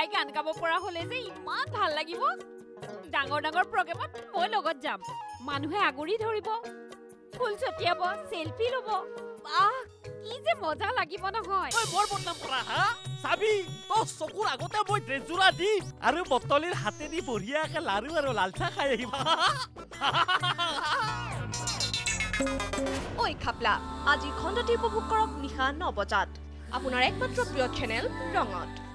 গাই গান গাব পৰা হ'লে যে ইমান ভাল লাগিব। ডাঙৰ ডাঙৰ প্ৰগ্ৰেমত মই লগত যাম। মানুহে আগুৰি ধৰিব। ফুল ছটিয়াব চেলফি ল'ব। আহ কি যে মজা লাগিব নহয়। তই বৰ বদনাম কৰা হা? চাবি তই চকুৰ আগতে মই ড্ৰেছযোৰা দি আৰু বটলিৰ হাতেদি বঢ়িয়াকে লাৰু আৰু লাল চাহ খাই আহিবা ঐ খাপলা আজি খণ্ডটি উপভোগ কৰক নিশা ন বজাত। আপোনাৰ একমাত্ৰ প্ৰিয় চেনেল ৰঙত।